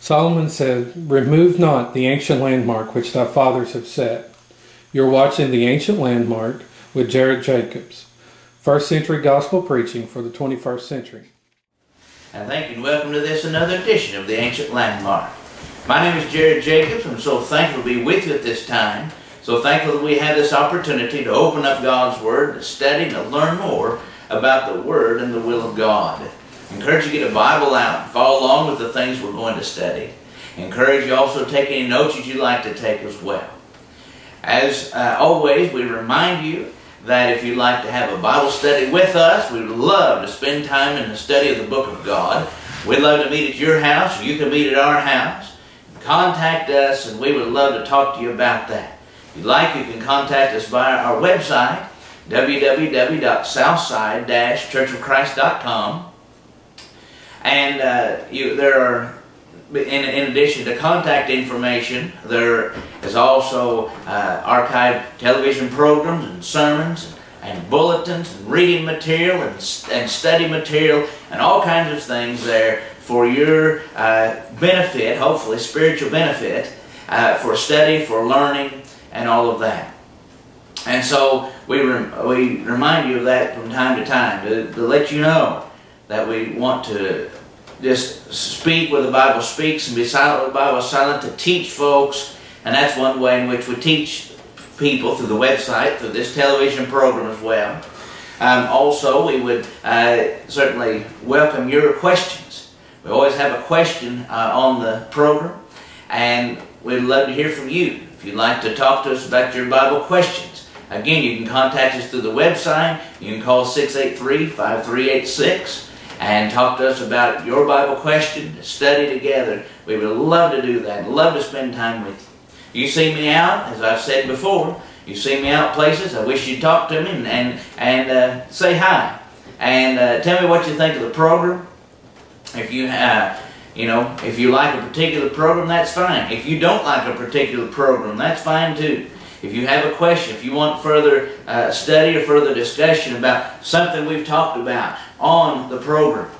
Solomon said, Remove not the ancient landmark which thy fathers have set. You're watching the ancient landmark with Jared Jacobs, first century gospel preaching for the 21st century. And thank you and welcome to this another edition of the Ancient Landmark. My name is Jared Jacobs. I'm so thankful to be with you at this time. So thankful that we have this opportunity to open up God's Word, to study, and to learn more about the Word and the will of God. Encourage you to get a Bible out and follow along with the things we're going to study. Encourage you also to take any notes that you'd like to take as well. As uh, always, we remind you that if you'd like to have a Bible study with us, we would love to spend time in the study of the book of God. We'd love to meet at your house, or you can meet at our house. Contact us, and we would love to talk to you about that. If you'd like, you can contact us via our website, www.southside-churchofchrist.com. And uh, you, there are, in, in addition to contact information, there is also uh, archived television programs and sermons and bulletins and reading material and, and study material and all kinds of things there for your uh, benefit, hopefully spiritual benefit, uh, for study, for learning, and all of that. And so we, rem we remind you of that from time to time to, to let you know that we want to just speak where the Bible speaks and be silent where the Bible is silent to teach folks. And that's one way in which we teach people through the website, through this television program as well. Um, also, we would uh, certainly welcome your questions. We always have a question uh, on the program, and we'd love to hear from you. If you'd like to talk to us about your Bible questions, again, you can contact us through the website. You can call 683-5386 and talk to us about your Bible question, study together. We would love to do that, love to spend time with you. You see me out, as I've said before, you see me out places, I wish you'd talk to me and, and, and uh, say hi. And uh, tell me what you think of the program. If you, uh, you know, if you like a particular program, that's fine. If you don't like a particular program, that's fine too. If you have a question, if you want further uh, study or further discussion about something we've talked about on the program,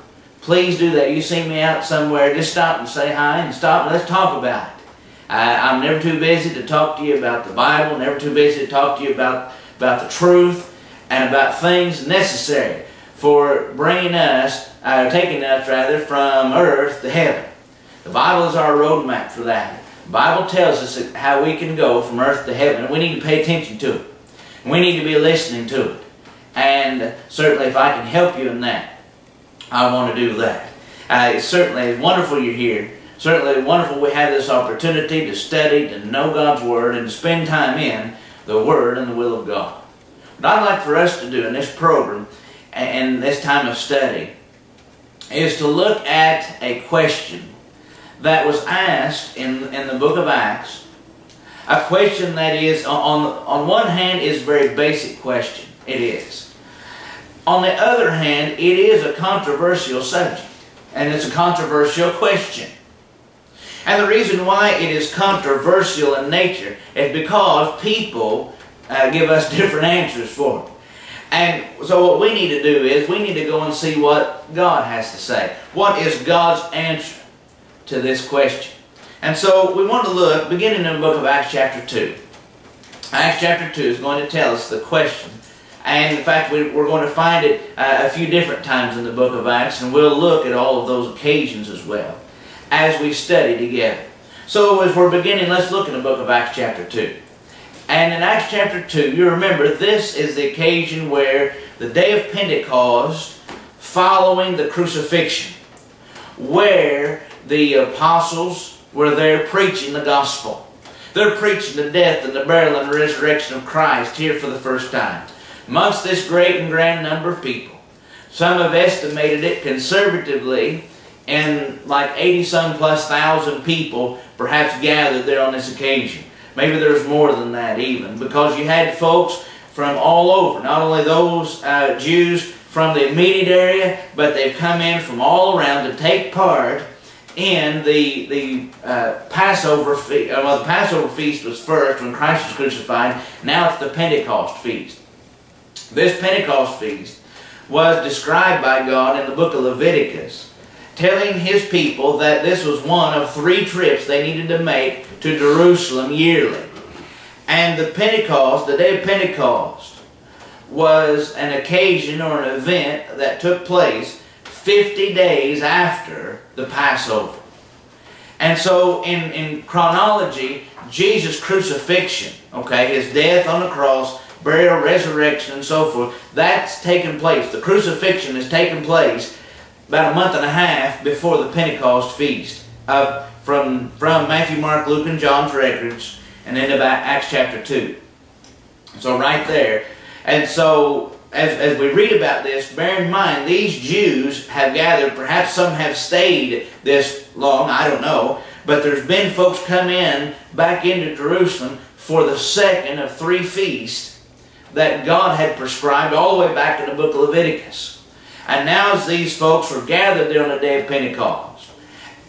please do that. You see me out somewhere, just stop and say hi and stop and let's talk about it. I, I'm never too busy to talk to you about the Bible, never too busy to talk to you about, about the truth and about things necessary for bringing us, uh, taking us rather, from earth to heaven. The Bible is our roadmap for that. The Bible tells us how we can go from earth to heaven, and we need to pay attention to it. We need to be listening to it. And certainly if I can help you in that, I want to do that. Uh, it's certainly it's wonderful you're here. Certainly wonderful we have this opportunity to study, to know God's Word, and to spend time in the Word and the will of God. What I'd like for us to do in this program and this time of study is to look at a question that was asked in, in the book of Acts. A question that is, on, on one hand, is a very basic question. It is. On the other hand, it is a controversial subject. And it's a controversial question. And the reason why it is controversial in nature is because people uh, give us different answers for it. And so what we need to do is we need to go and see what God has to say. What is God's answer to this question? And so we want to look, beginning in the book of Acts chapter 2. Acts chapter 2 is going to tell us the question. And in fact, we, are going to find it uh, a few different times in the book of Acts, and we'll look at all of those occasions as well as we study together. So as we're beginning, let's look in the book of Acts chapter 2. And in Acts chapter 2, you remember this is the occasion where the day of Pentecost following the crucifixion, where the apostles were there preaching the gospel. They're preaching the death and the burial and the resurrection of Christ here for the first time. Amongst this great and grand number of people, some have estimated it conservatively in like 80 some plus thousand people perhaps gathered there on this occasion. Maybe there's more than that even, because you had folks from all over. Not only those uh, Jews from the immediate area, but they've come in from all around to take part in the the uh, Passover feast. Uh, well, the Passover feast was first when Christ was crucified. Now it's the Pentecost feast. This Pentecost feast was described by God in the book of Leviticus telling his people that this was one of three trips they needed to make to Jerusalem yearly. And the Pentecost, the day of Pentecost, was an occasion or an event that took place 50 days after the Passover. And so, in, in chronology, Jesus' crucifixion, okay, his death on the cross, burial, resurrection, and so forth, that's taken place. The crucifixion has taken place about a month and a half before the Pentecost feast. Uh, from, from Matthew, Mark, Luke, and John's records, and then about Acts chapter 2. So right there. And so as, as we read about this, bear in mind these Jews have gathered, perhaps some have stayed this long, I don't know, but there's been folks come in back into Jerusalem for the second of three feasts that God had prescribed all the way back in the book of Leviticus. And now as these folks were gathered there on the day of Pentecost,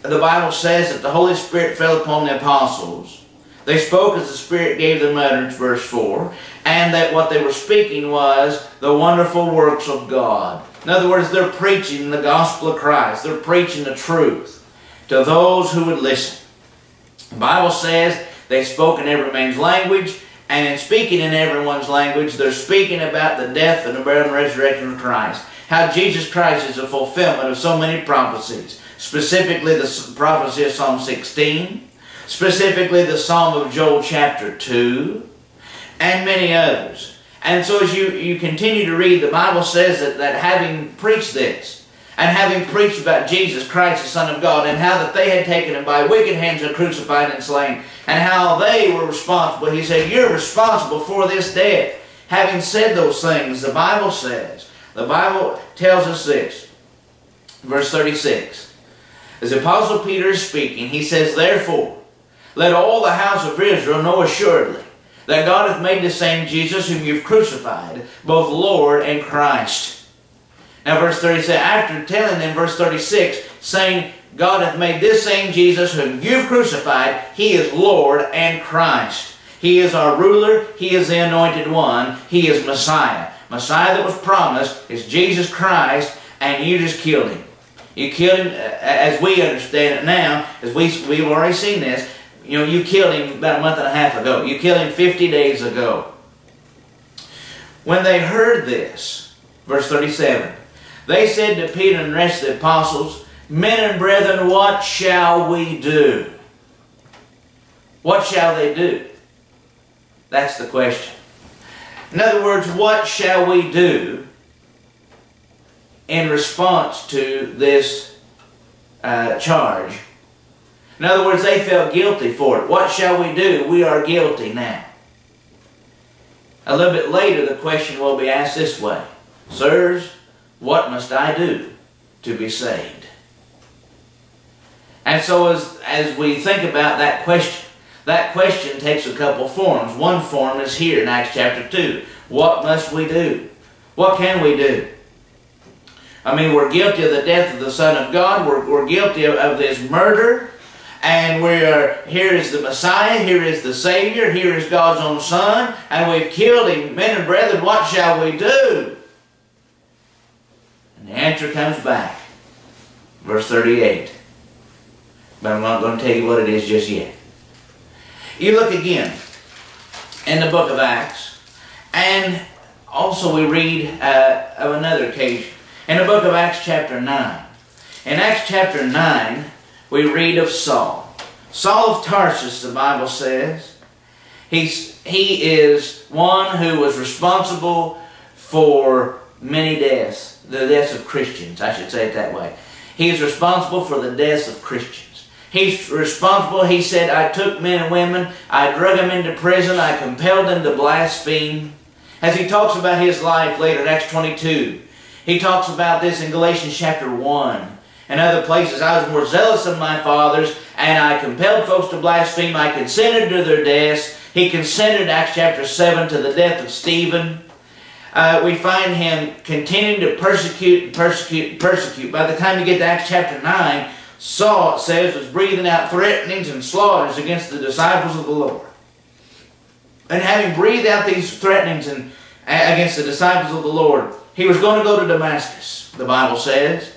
the Bible says that the Holy Spirit fell upon the apostles they spoke as the Spirit gave them utterance, verse 4, and that what they were speaking was the wonderful works of God. In other words, they're preaching the gospel of Christ. They're preaching the truth to those who would listen. The Bible says they spoke in every man's language, and in speaking in everyone's language, they're speaking about the death and the burial and resurrection of Christ. How Jesus Christ is a fulfillment of so many prophecies, specifically the prophecy of Psalm 16, specifically the Psalm of Joel chapter 2, and many others. And so as you, you continue to read, the Bible says that, that having preached this, and having preached about Jesus Christ, the Son of God, and how that they had taken him by wicked hands and crucified and slain, and how they were responsible, he said, you're responsible for this death. Having said those things, the Bible says, the Bible tells us this, verse 36, as the Apostle Peter is speaking, he says, Therefore, let all the house of Israel know assuredly that God hath made the same Jesus whom you've crucified, both Lord and Christ. Now verse 37, after telling them verse 36, saying, God hath made this same Jesus whom you've crucified, He is Lord and Christ. He is our ruler, He is the anointed one, He is Messiah. Messiah that was promised is Jesus Christ, and you just killed Him. You killed Him, as we understand it now, as we, we've already seen this, you know, you killed him about a month and a half ago. You killed him 50 days ago. When they heard this, verse 37, they said to Peter and the rest of the apostles, Men and brethren, what shall we do? What shall they do? That's the question. In other words, what shall we do in response to this uh, charge in other words, they felt guilty for it. What shall we do? We are guilty now. A little bit later, the question will be asked this way. Sirs, what must I do to be saved? And so as, as we think about that question, that question takes a couple forms. One form is here in Acts chapter 2. What must we do? What can we do? I mean, we're guilty of the death of the Son of God. We're, we're guilty of, of this murder. And we are, here is the Messiah, here is the Savior, here is God's own Son, and we've killed him. Men and brethren, what shall we do? And the answer comes back. Verse 38. But I'm not going to tell you what it is just yet. You look again in the book of Acts, and also we read uh, of another occasion. In the book of Acts chapter 9. In Acts chapter 9, we read of Saul. Saul of Tarsus, the Bible says, he's, he is one who was responsible for many deaths, the deaths of Christians, I should say it that way. He is responsible for the deaths of Christians. He's responsible, he said, I took men and women, I drug them into prison, I compelled them to blaspheme. As he talks about his life later in Acts 22, he talks about this in Galatians chapter 1 and other places. I was more zealous than my fathers, and I compelled folks to blaspheme. I consented to their deaths. He consented, Acts chapter 7, to the death of Stephen. Uh, we find him continuing to persecute, and persecute, and persecute. By the time you get to Acts chapter 9, Saul, it says, was breathing out threatenings and slaughters against the disciples of the Lord. And having breathed out these threatenings and, against the disciples of the Lord, he was going to go to Damascus, the Bible says.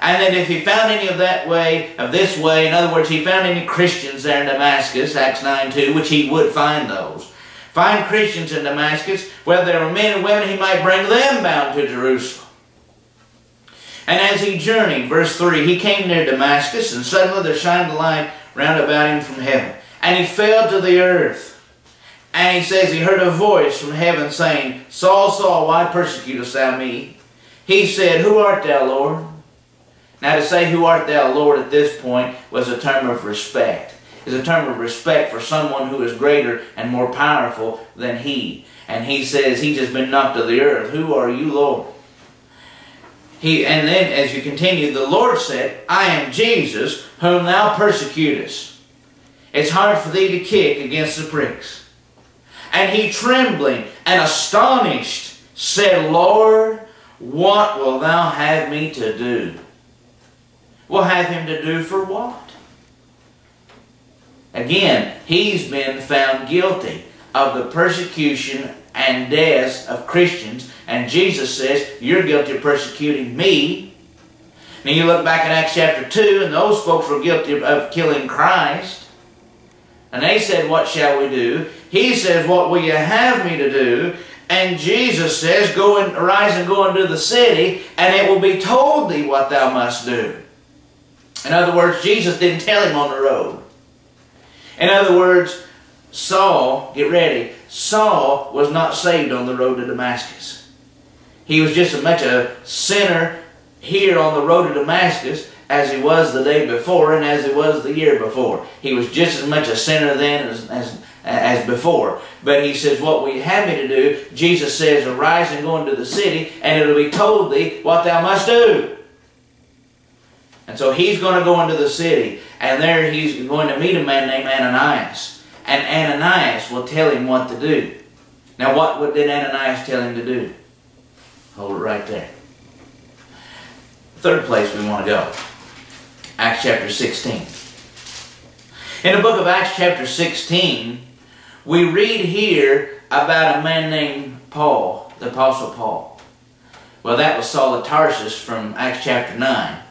And that if he found any of that way, of this way, in other words, he found any Christians there in Damascus, Acts 9 2, which he would find those. Find Christians in Damascus, whether there were men and women, he might bring them bound to Jerusalem. And as he journeyed, verse 3, he came near Damascus, and suddenly there shined a light round about him from heaven. And he fell to the earth. And he says he heard a voice from heaven saying, Saul, Saul, why persecutest thou me? He said, Who art thou, Lord? Now to say, Who art thou, Lord, at this point was a term of respect. It's a term of respect for someone who is greater and more powerful than he. And he says, He just been knocked to the earth. Who are you, Lord? He, and then as you continue, the Lord said, I am Jesus, whom thou persecutest. It's hard for thee to kick against the pricks. And he trembling and astonished said, Lord, what will thou have me to do? Will have him to do for what? Again, he's been found guilty of the persecution and deaths of Christians. And Jesus says, You're guilty of persecuting me. Now you look back in Acts chapter 2, and those folks were guilty of killing Christ. And they said, What shall we do? He says, What will you have me to do? And Jesus says, Go and arise and go into the city, and it will be told thee what thou must do. In other words, Jesus didn't tell him on the road. In other words, Saul, get ready, Saul was not saved on the road to Damascus. He was just as much a sinner here on the road to Damascus as he was the day before and as he was the year before. He was just as much a sinner then as, as, as before. But he says, what we have me to do, Jesus says, arise and go into the city, and it'll be told thee what thou must do. And so he's going to go into the city, and there he's going to meet a man named Ananias. And Ananias will tell him what to do. Now, what did Ananias tell him to do? Hold it right there. Third place we want to go. Acts chapter 16. In the book of Acts chapter 16, we read here about a man named Paul, the Apostle Paul. Well, that was Saul of Tarsus from Acts chapter 9.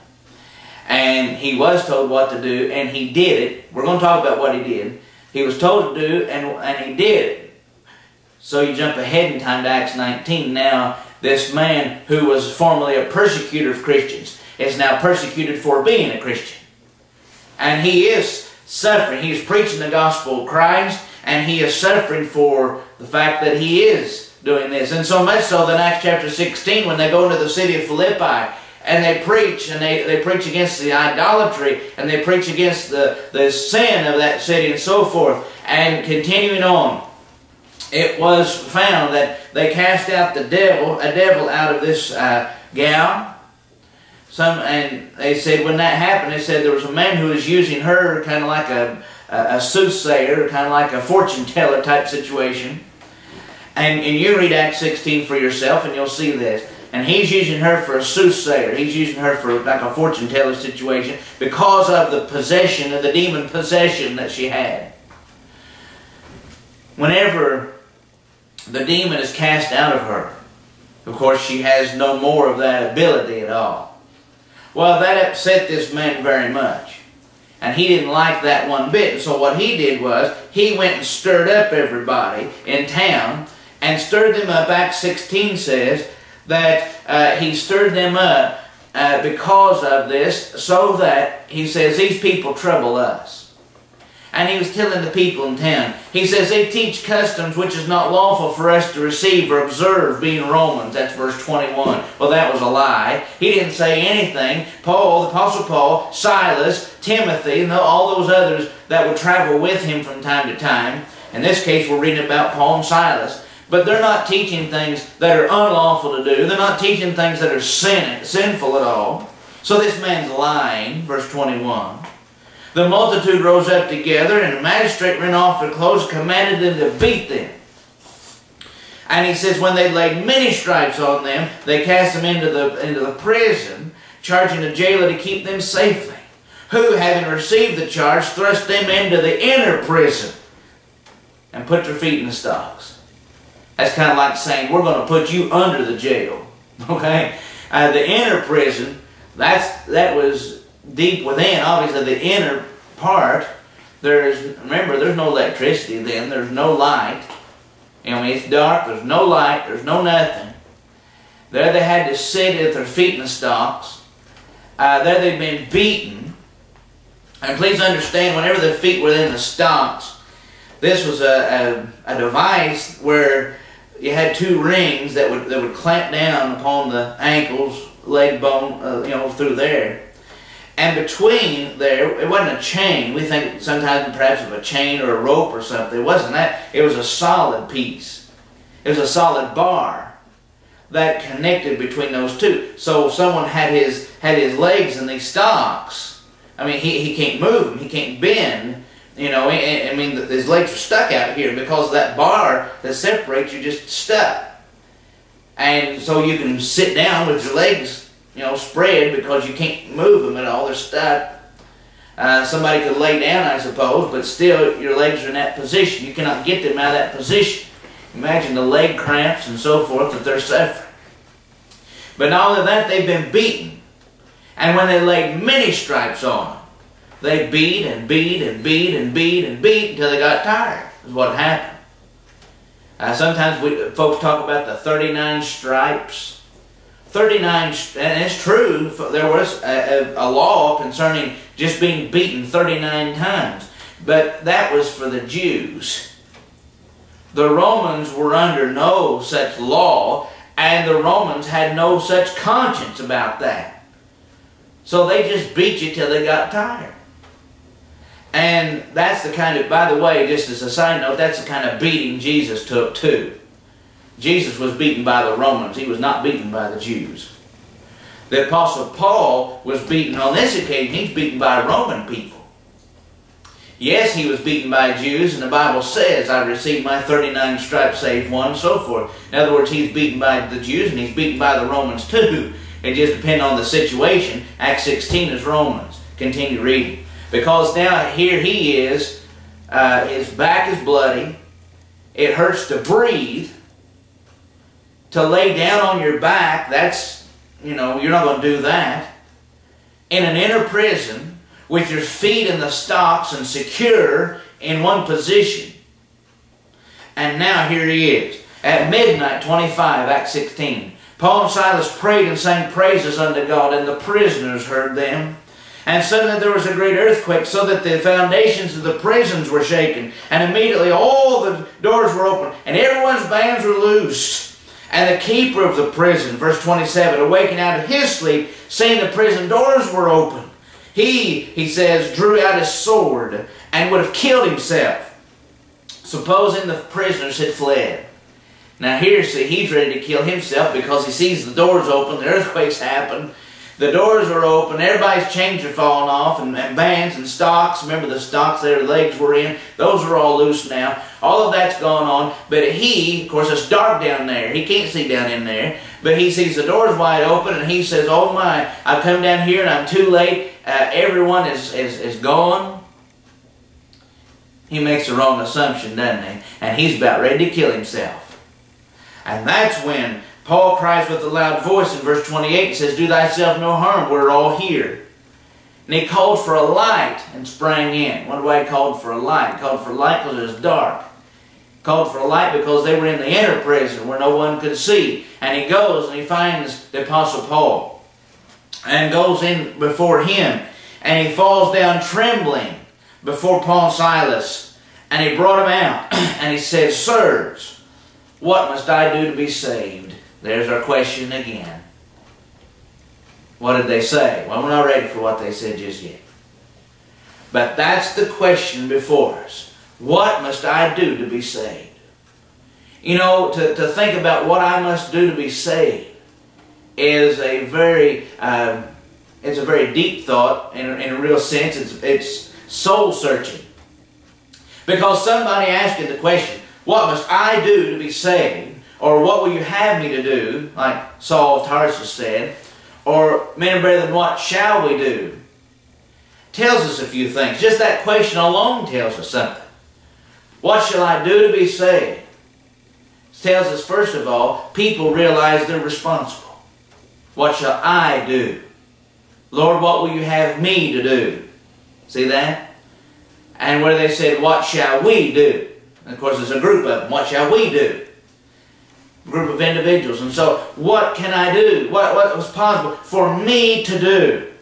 And he was told what to do, and he did it. We're going to talk about what he did. He was told to do, and, and he did it. So you jump ahead in time to Acts 19. Now, this man who was formerly a persecutor of Christians is now persecuted for being a Christian. And he is suffering. He is preaching the gospel of Christ, and he is suffering for the fact that he is doing this. And so much so that in Acts chapter 16, when they go into the city of Philippi, and they preach, and they, they preach against the idolatry, and they preach against the, the sin of that city, and so forth. And continuing on, it was found that they cast out the devil, a devil out of this uh, gal. Some, and they said when that happened, they said there was a man who was using her kind of like a, a, a soothsayer, kind of like a fortune teller type situation. And, and you read Acts 16 for yourself, and you'll see this. And he's using her for a soothsayer. He's using her for like a fortune teller situation because of the possession, of the demon possession that she had. Whenever the demon is cast out of her, of course she has no more of that ability at all. Well, that upset this man very much. And he didn't like that one bit. And so what he did was, he went and stirred up everybody in town and stirred them up. Acts 16 says that uh, he stirred them up uh, because of this, so that, he says, these people trouble us. And he was telling the people in town, he says, they teach customs which is not lawful for us to receive or observe, being Romans. That's verse 21. Well, that was a lie. He didn't say anything. Paul, the Apostle Paul, Silas, Timothy, and all those others that would travel with him from time to time. In this case, we're reading about Paul and Silas. But they're not teaching things that are unlawful to do. They're not teaching things that are sin, sinful at all. So this man's lying, verse 21. The multitude rose up together, and the magistrate ran off their clothes, commanded them to beat them. And he says, when they laid many stripes on them, they cast them into the, into the prison, charging the jailer to keep them safely. Who, having received the charge, thrust them into the inner prison and put their feet in the stocks. That's kind of like saying, we're going to put you under the jail. Okay? Uh, the inner prison That's that was deep within. Obviously, the inner part. There's remember, there's no electricity then. There's no light. I mean, it's dark. There's no light. There's no nothing. There they had to sit at their feet in the stocks. Uh, there they'd been beaten. And please understand, whenever their feet were in the stocks, this was a, a, a device where you had two rings that would that would clamp down upon the ankles, leg bone, uh, you know, through there. And between there, it wasn't a chain. We think sometimes perhaps of a chain or a rope or something. It wasn't that. It was a solid piece. It was a solid bar that connected between those two. So if someone had his had his legs in these stocks, I mean, he, he can't move them. He can't bend. You know, I mean, his legs are stuck out here because that bar that separates you just stuck. And so you can sit down with your legs you know, spread because you can't move them at all. They're stuck. Uh, somebody could lay down, I suppose, but still your legs are in that position. You cannot get them out of that position. Imagine the leg cramps and so forth that they're suffering. But not only that, they've been beaten. And when they laid many stripes on them, they beat and beat and beat and beat and beat until they got tired, is what happened. Uh, sometimes we, folks talk about the 39 stripes 39, and it's true, there was a, a, a, law concerning just being beaten 39 times, but that was for the Jews. The Romans were under no such law, and the Romans had no such conscience about that. So they just beat you till they got tired. And that's the kind of, by the way, just as a side note, that's the kind of beating Jesus took too. Jesus was beaten by the Romans. He was not beaten by the Jews. The Apostle Paul was beaten on this occasion. He's beaten by Roman people. Yes, he was beaten by Jews, and the Bible says, I received my 39 stripes, save one, and so forth. In other words, he's beaten by the Jews, and he's beaten by the Romans too. It just depends on the situation. Acts 16 is Romans. Continue reading. Because now here he is, uh, his back is bloody, it hurts to breathe, to lay down on your back, that's, you know, you're not going to do that. In an inner prison, with your feet in the stocks and secure in one position. And now here he is. At midnight, 25, Act 16. Paul and Silas prayed and sang praises unto God, and the prisoners heard them. And suddenly there was a great earthquake, so that the foundations of the prisons were shaken. And immediately all the doors were open, and everyone's bands were loosed. And the keeper of the prison, verse 27, awakened out of his sleep, seeing the prison doors were open. He, he says, drew out his sword and would have killed himself, supposing the prisoners had fled. Now here, see, he's ready to kill himself because he sees the doors open, the earthquakes happen, the doors are open, everybody's chains are falling off, and, and bands and stocks. Remember the stocks their legs were in? Those are all loose now. All of that's going on. But he, of course, it's dark down there. He can't see down in there. But he sees the doors wide open, and he says, Oh my, I've come down here and I'm too late. Uh, everyone is, is, is gone. He makes the wrong assumption, doesn't he? And he's about ready to kill himself. And that's when Paul cries with a loud voice in verse 28 and says, Do thyself no harm, we're all here. And he called for a light and sprang in. What why he called for a light? He called for light because it was dark. He called for a light because they were in the inner prison where no one could see. And he goes and he finds the Apostle Paul and goes in before him. And he falls down trembling before Paul and Silas. And he brought him out and he said, Sirs, what must I do to be saved? There's our question again. What did they say? Well, we're not ready for what they said just yet. But that's the question before us. What must I do to be saved? You know, to, to think about what I must do to be saved is a very, um, it's a very deep thought in, in a real sense. It's, it's soul searching. Because somebody asking the question, what must I do to be saved? Or what will you have me to do, like Saul of Tarsus said, or men and brethren, what shall we do? Tells us a few things. Just that question alone tells us something. What shall I do to be saved? It tells us, first of all, people realize they're responsible. What shall I do? Lord, what will you have me to do? See that? And where they said, What shall we do? And of course, there's a group of them. What shall we do? Group of individuals. And so, what can I do? What, what was possible for me to do?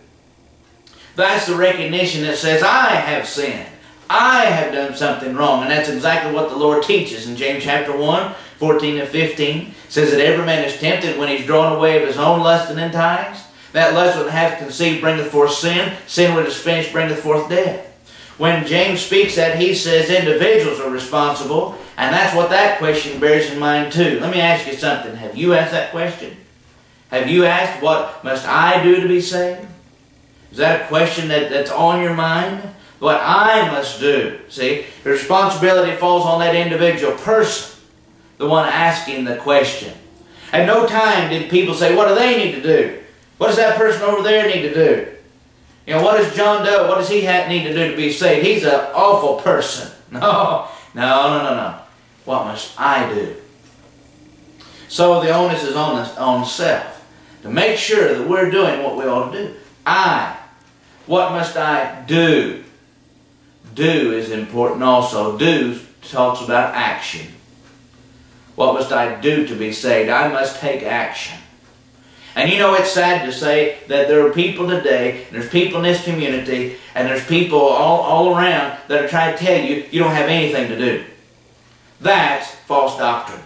That's the recognition that says, I have sinned. I have done something wrong. And that's exactly what the Lord teaches in James chapter 1, 14 and 15. Says that every man is tempted when he's drawn away of his own lust and entice. That lust when hath conceived bringeth forth sin. Sin when it is finished bringeth forth death. When James speaks that, he says individuals are responsible. And that's what that question bears in mind too. Let me ask you something. Have you asked that question? Have you asked, what must I do to be saved? Is that a question that, that's on your mind? What I must do. See, the responsibility falls on that individual person, the one asking the question. At no time did people say, what do they need to do? What does that person over there need to do? You know, what does John Doe, what does he need to do to be saved? He's an awful person. No, no, no, no, no. What must I do? So the onus is on us, on self to make sure that we're doing what we ought to do. I what must I do? Do is important also. Do talks about action. What must I do to be saved? I must take action. And you know, it's sad to say that there are people today, there's people in this community, and there's people all, all around that are trying to tell you you don't have anything to do. That's false doctrine.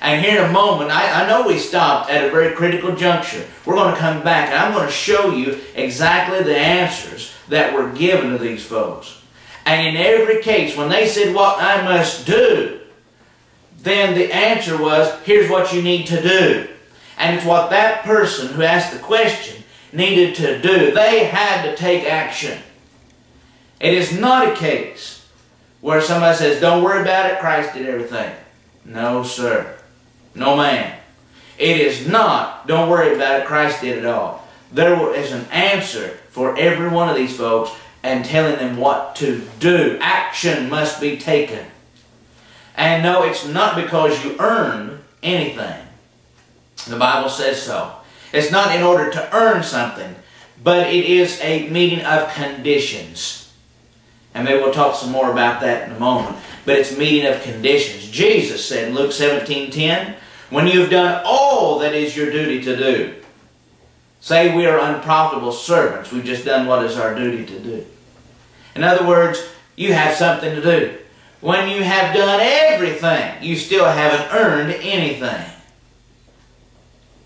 And here in a moment, I, I know we stopped at a very critical juncture. We're going to come back and I'm going to show you exactly the answers that were given to these folks. And in every case, when they said what I must do, then the answer was, here's what you need to do. And it's what that person who asked the question needed to do. They had to take action. It is not a case where somebody says, don't worry about it, Christ did everything. No, sir. No man. It is not, don't worry about it, Christ did it all. There is an answer for every one of these folks and telling them what to do. Action must be taken. And no, it's not because you earned anything. The Bible says so. It's not in order to earn something, but it is a meeting of conditions. And maybe we'll talk some more about that in a moment. But it's meeting of conditions. Jesus said in Luke 17, 10, when you have done all that is your duty to do. Say we are unprofitable servants. We've just done what is our duty to do. In other words, you have something to do. When you have done everything, you still haven't earned anything.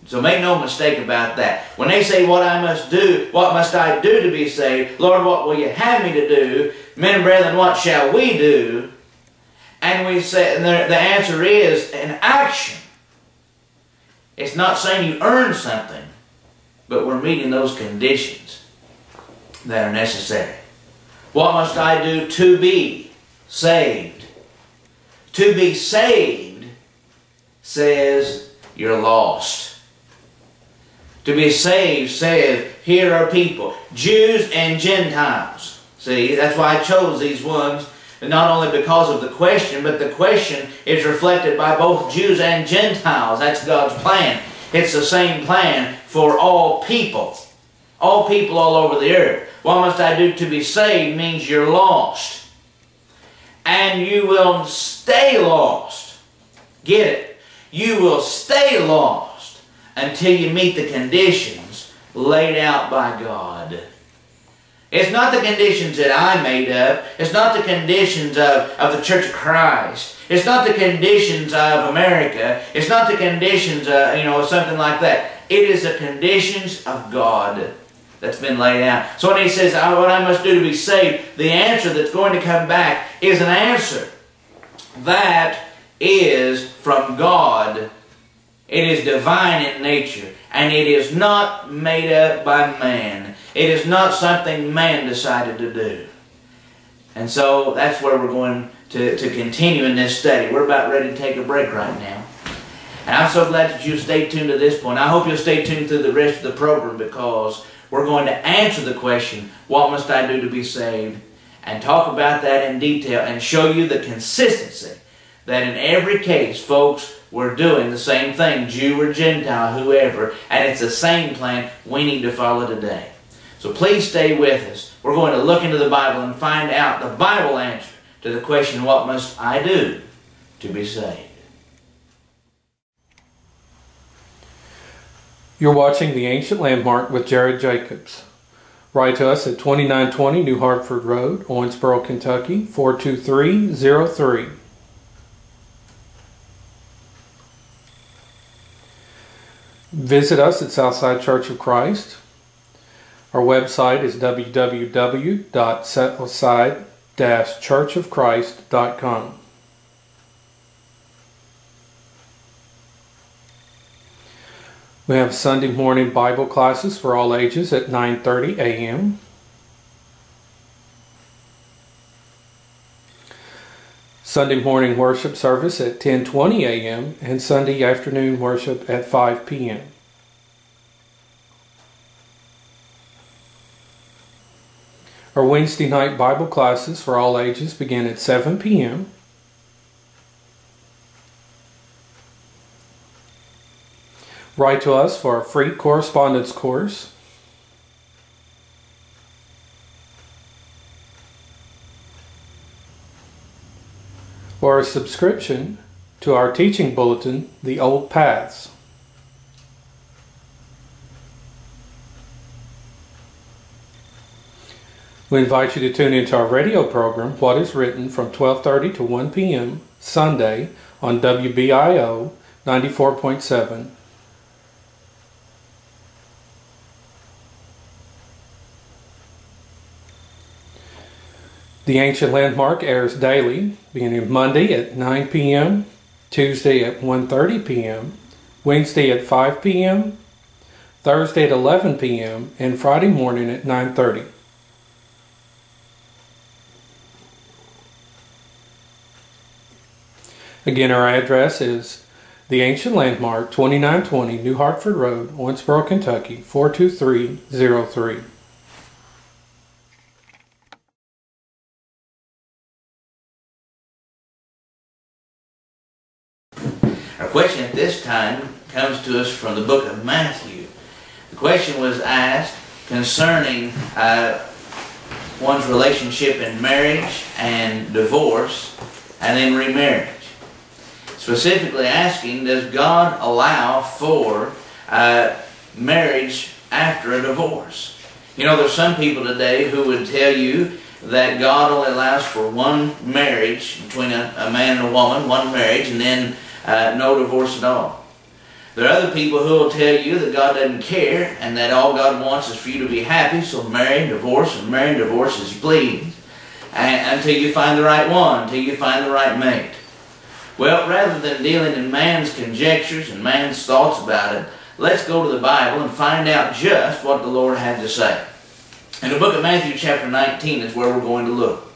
So make no mistake about that. When they say what I must do, what must I do to be saved? Lord, what will you have me to do? Men and brethren, what shall we do? And we say, and the, the answer is an action. It's not saying you earn something, but we're meeting those conditions that are necessary. What must I do to be saved? To be saved says you're lost. To be saved says here are people, Jews and Gentiles. See, that's why I chose these ones not only because of the question, but the question is reflected by both Jews and Gentiles. That's God's plan. It's the same plan for all people. All people all over the earth. What must I do to be saved means you're lost. And you will stay lost. Get it? You will stay lost until you meet the conditions laid out by God. It's not the conditions that I made up. It's not the conditions of, of the Church of Christ. It's not the conditions of America. It's not the conditions, of, you know, something like that. It is the conditions of God that's been laid out. So when he says, oh, what I must do to be saved, the answer that's going to come back is an answer that is from God. It is divine in nature. And it is not made up by man. It is not something man decided to do. And so that's where we're going to, to continue in this study. We're about ready to take a break right now. And I'm so glad that you stayed tuned to this point. I hope you'll stay tuned through the rest of the program because we're going to answer the question, what must I do to be saved? And talk about that in detail and show you the consistency that in every case, folks, we're doing the same thing, Jew or Gentile, whoever, and it's the same plan we need to follow today. So please stay with us. We're going to look into the Bible and find out the Bible answer to the question, what must I do to be saved? You're watching The Ancient Landmark with Jared Jacobs. Write to us at 2920 New Hartford Road, Owensboro, Kentucky 42303. Visit us at Southside Church of Christ. Our website is www.southside-churchofchrist.com. We have Sunday morning Bible classes for all ages at 9:30 a.m. Sunday morning worship service at 10:20 a.m. and Sunday afternoon worship at 5 p.m. Our Wednesday night Bible classes for all ages begin at 7 p.m. Write to us for a free correspondence course. Or a subscription to our teaching bulletin, The Old Paths. We invite you to tune into our radio program, What is Written, from 12:30 to 1 p.m. Sunday on WBIO 94.7. The Ancient Landmark airs daily, beginning Monday at 9 p.m., Tuesday at 1:30 p.m., Wednesday at 5 p.m., Thursday at 11 p.m., and Friday morning at 9:30. Again, our address is the Ancient Landmark, 2920 New Hartford Road, Owensboro, Kentucky, 42303. Our question at this time comes to us from the book of Matthew. The question was asked concerning uh, one's relationship in marriage and divorce and then remarriage. Specifically asking, does God allow for uh, marriage after a divorce? You know, there's some people today who would tell you that God only allows for one marriage between a, a man and a woman, one marriage, and then uh, no divorce at all. There are other people who will tell you that God doesn't care and that all God wants is for you to be happy, so marry and divorce and marry and divorce as you please and, until you find the right one, until you find the right mate. Well, rather than dealing in man's conjectures and man's thoughts about it, let's go to the Bible and find out just what the Lord had to say. In the book of Matthew chapter 19 is where we're going to look.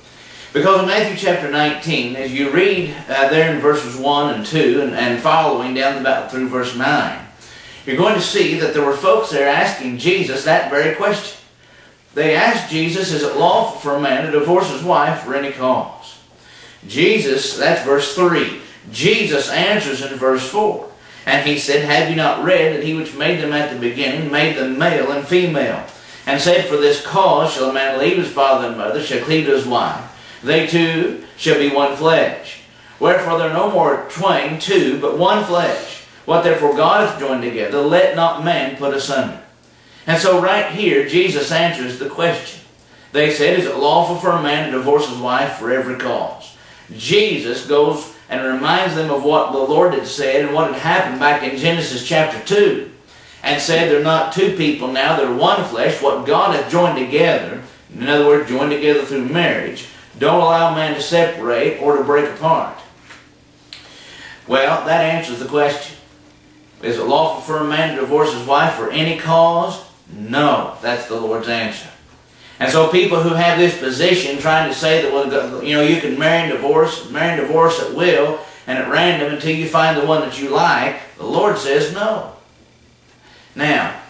Because in Matthew chapter 19, as you read uh, there in verses 1 and 2 and, and following down about through verse 9, you're going to see that there were folks there asking Jesus that very question. They asked Jesus, is it lawful for a man to divorce his wife for any cause? Jesus, that's verse 3. Jesus answers in verse 4. And he said, Have you not read that he which made them at the beginning made them male and female? And said, For this cause shall a man leave his father and mother, shall cleave to his wife. They two shall be one flesh. Wherefore there are no more twain, two, but one flesh. What therefore God hath joined together, let not man put asunder. And so right here, Jesus answers the question. They said, Is it lawful for a man to divorce his wife for every cause? Jesus goes and reminds them of what the Lord had said and what had happened back in Genesis chapter 2. And said they're not two people now, they're one flesh. What God hath joined together, in other words, joined together through marriage, don't allow man to separate or to break apart. Well, that answers the question. Is it lawful for a man to divorce his wife for any cause? No. That's the Lord's answer. And so people who have this position trying to say that, well, you know, you can marry and divorce, marry and divorce at will and at random until you find the one that you like, the Lord says no. Now,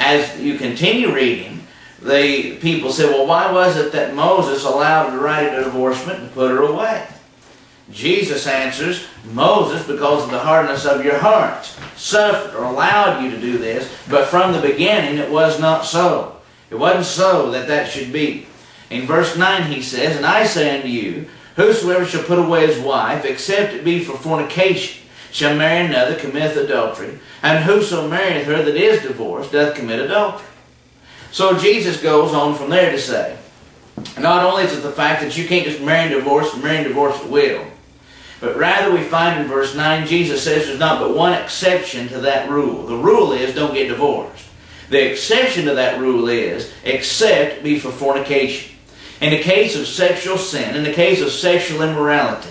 as you continue reading, the people say, well, why was it that Moses allowed to write a divorcement and put her away? Jesus answers, Moses, because of the hardness of your hearts, suffered or allowed you to do this, but from the beginning it was not so. It wasn't so that that should be. In verse 9 he says, And I say unto you, Whosoever shall put away his wife, except it be for fornication, shall marry another, committeth adultery. And whoso marrieth her that is divorced, doth commit adultery. So Jesus goes on from there to say, not only is it the fact that you can't just marry and divorce and marry and divorce at will, but rather we find in verse 9, Jesus says there's not but one exception to that rule. The rule is don't get divorced. The exception to that rule is except be for fornication. In the case of sexual sin, in the case of sexual immorality,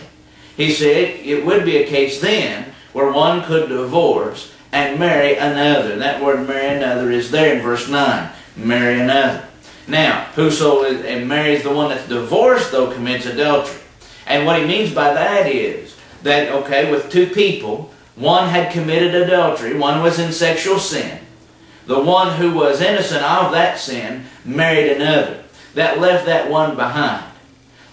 he said it would be a case then where one could divorce and marry another. That word marry another is there in verse 9. Marry another. Now, whoso is, and marries the one that's divorced, though, commits adultery. And what he means by that is that, okay, with two people, one had committed adultery, one was in sexual sin. The one who was innocent of that sin married another. That left that one behind.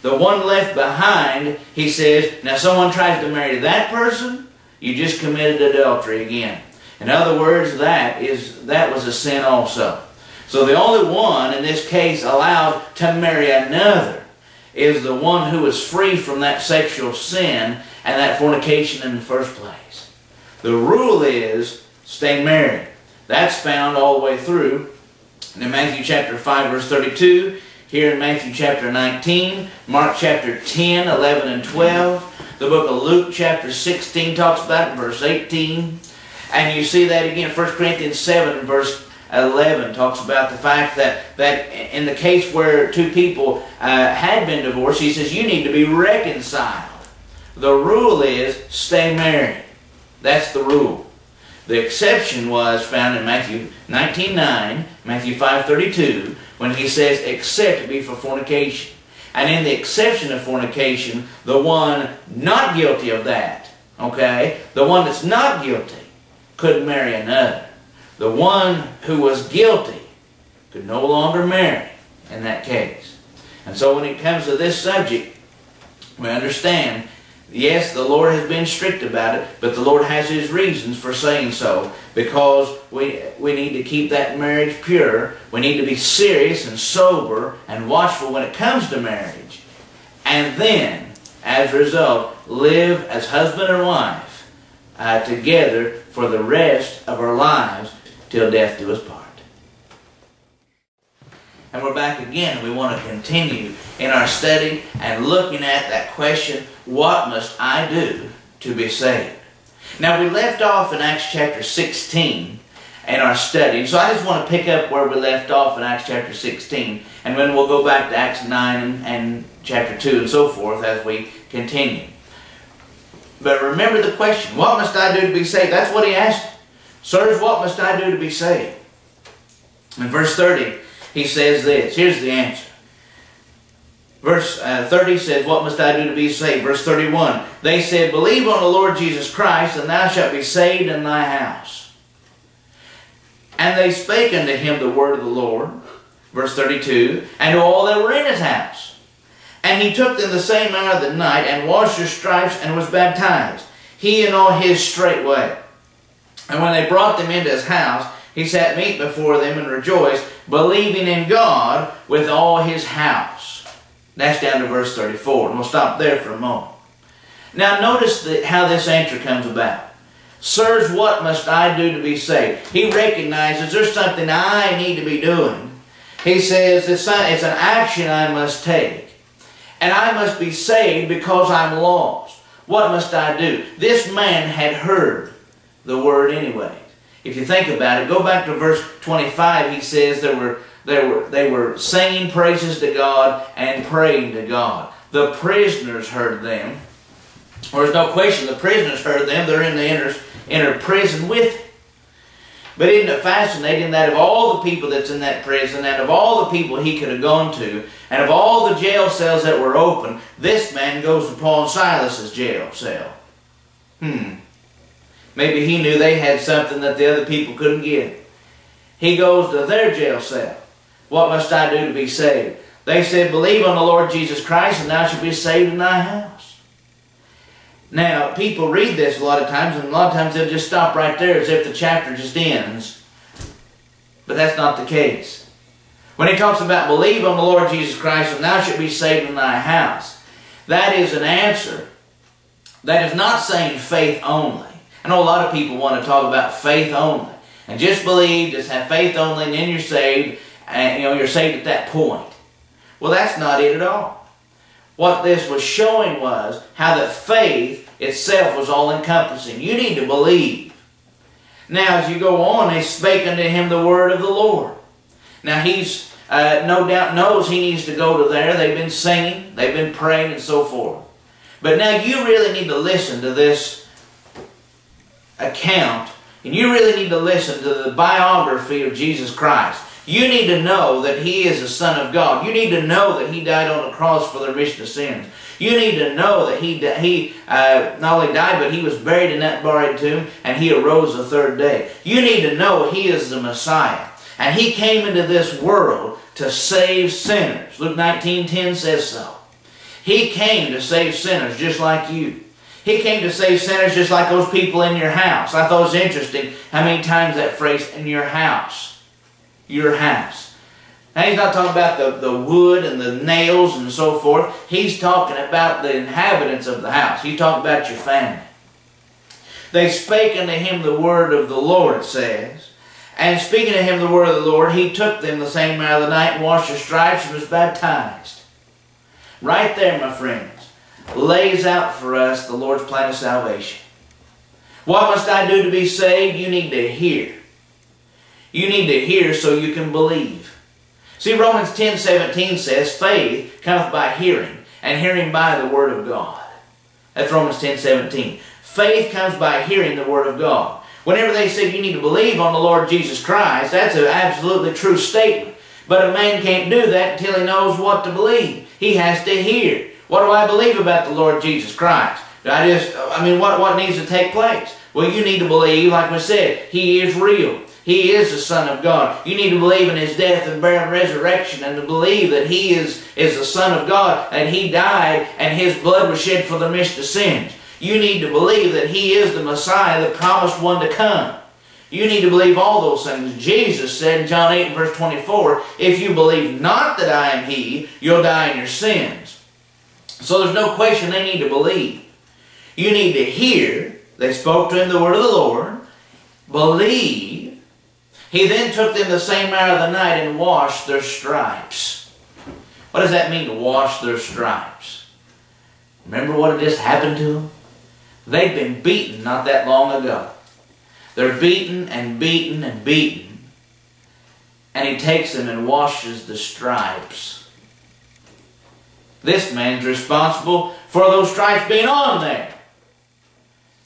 The one left behind, he says, now someone tries to marry that person, you just committed adultery again. In other words, that is that was a sin also. So the only one in this case allowed to marry another is the one who is free from that sexual sin and that fornication in the first place. The rule is stay married. That's found all the way through in Matthew chapter 5 verse 32, here in Matthew chapter 19, Mark chapter 10, 11 and 12, the book of Luke chapter 16 talks about it, verse 18, and you see that again, 1 Corinthians 7 verse 11 talks about the fact that, that in the case where two people uh, had been divorced, he says you need to be reconciled. The rule is stay married. That's the rule. The exception was found in Matthew 19.9, Matthew 5.32, when he says, except it be for fornication. And in the exception of fornication, the one not guilty of that, okay, the one that's not guilty couldn't marry another. The one who was guilty could no longer marry in that case. And so when it comes to this subject, we understand, yes, the Lord has been strict about it, but the Lord has His reasons for saying so. Because we, we need to keep that marriage pure. We need to be serious and sober and watchful when it comes to marriage. And then, as a result, live as husband and wife uh, together for the rest of our lives till death do us part. And we're back again, we want to continue in our study and looking at that question, what must I do to be saved? Now, we left off in Acts chapter 16 in our study, so I just want to pick up where we left off in Acts chapter 16, and then we'll go back to Acts 9 and, and chapter 2 and so forth as we continue. But remember the question, what must I do to be saved? That's what he asked. Sirs, what must I do to be saved? In verse 30, he says this. Here's the answer. Verse uh, 30 says, What must I do to be saved? Verse 31, they said, Believe on the Lord Jesus Christ, and thou shalt be saved in thy house. And they spake unto him the word of the Lord. Verse 32, and to all that were in his house. And he took them the same hour of the night, and washed their stripes, and was baptized, he and all his straightway. And when they brought them into his house, he sat meat before them and rejoiced, believing in God with all his house. That's down to verse 34. And we'll stop there for a moment. Now notice the, how this answer comes about. Sirs, what must I do to be saved? He recognizes there's something I need to be doing. He says it's, it's an action I must take. And I must be saved because I'm lost. What must I do? This man had heard the word anyway. If you think about it, go back to verse 25. He says there were, there were, they were singing praises to God and praying to God. The prisoners heard them. There's no question the prisoners heard them. They're in the inner, inner prison with him. But isn't it fascinating that of all the people that's in that prison, and of all the people he could have gone to, and of all the jail cells that were open, this man goes to Paul and Silas's jail cell. Hmm. Maybe he knew they had something that the other people couldn't get. He goes to their jail cell. What must I do to be saved? They said, Believe on the Lord Jesus Christ, and thou shalt be saved in thy house. Now, people read this a lot of times, and a lot of times they'll just stop right there as if the chapter just ends. But that's not the case. When he talks about believe on the Lord Jesus Christ and thou shalt be saved in thy house, that is an answer. That is not saying faith only. I know a lot of people want to talk about faith only. And just believe, just have faith only, and then you're saved, and you know, you're saved at that point. Well, that's not it at all. What this was showing was how that faith itself was all encompassing. You need to believe. Now, as you go on, they spake unto him the word of the Lord. Now, he's uh, no doubt knows he needs to go to there. They've been singing, they've been praying, and so forth. But now you really need to listen to this account, and you really need to listen to the biography of Jesus Christ. You need to know that He is the Son of God. You need to know that He died on the cross for the remission of sins. You need to know that He, he uh, not only died, but He was buried in that buried tomb, and He arose the third day. You need to know He is the Messiah. And He came into this world to save sinners. Luke 19.10 says so. He came to save sinners just like you. He came to save sinners just like those people in your house. I thought it was interesting how many times that phrase, in your house. Your house. Now he's not talking about the, the wood and the nails and so forth. He's talking about the inhabitants of the house. He's talking about your family. They spake unto him the word of the Lord, says. And speaking to him the word of the Lord, he took them the same hour of the night and washed their stripes and was baptized. Right there, my friends, lays out for us the Lord's plan of salvation. What must I do to be saved? You need to hear. You need to hear so you can believe. See, Romans 10 17 says, Faith cometh by hearing, and hearing by the Word of God. That's Romans 10 17. Faith comes by hearing the Word of God. Whenever they said you need to believe on the Lord Jesus Christ, that's an absolutely true statement. But a man can't do that until he knows what to believe. He has to hear. What do I believe about the Lord Jesus Christ? Do I just, I mean, what, what needs to take place? Well, you need to believe, like we said, He is real. He is the Son of God. You need to believe in His death and burial and resurrection and to believe that He is, is the Son of God and He died and His blood was shed for the remission of sins. You need to believe that He is the Messiah, the promised one to come. You need to believe all those things. Jesus said in John 8 verse 24, If you believe not that I am He, you'll die in your sins. So there's no question they need to believe. You need to hear. They spoke to him the word of the Lord. Believe. He then took them the same hour of the night and washed their stripes. What does that mean to wash their stripes? Remember what had just happened to them? They'd been beaten not that long ago. They're beaten and beaten and beaten. And he takes them and washes the stripes. This man's responsible for those stripes being on there.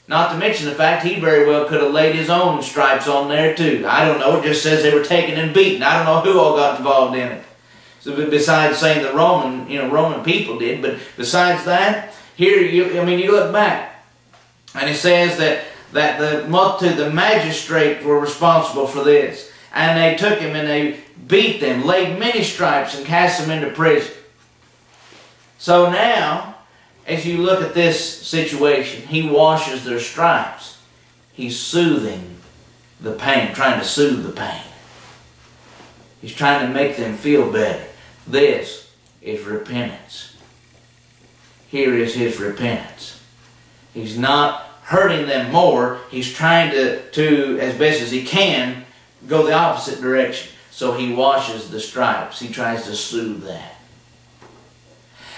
Not to mention the fact he very well could have laid his own stripes on there too. I don't know. It just says they were taken and beaten. I don't know who all got involved in it. So besides saying the Roman, you know, Roman people did, but besides that, here you, I mean, you look back, and it says that that the multitude, the magistrate, were responsible for this, and they took him and they beat them, laid many stripes, and cast them into prison. So now, as you look at this situation, he washes their stripes. He's soothing the pain, trying to soothe the pain. He's trying to make them feel better. This is repentance. Here is his repentance. He's not hurting them more. He's trying to, to, as best as he can, go the opposite direction. So he washes the stripes. He tries to soothe that.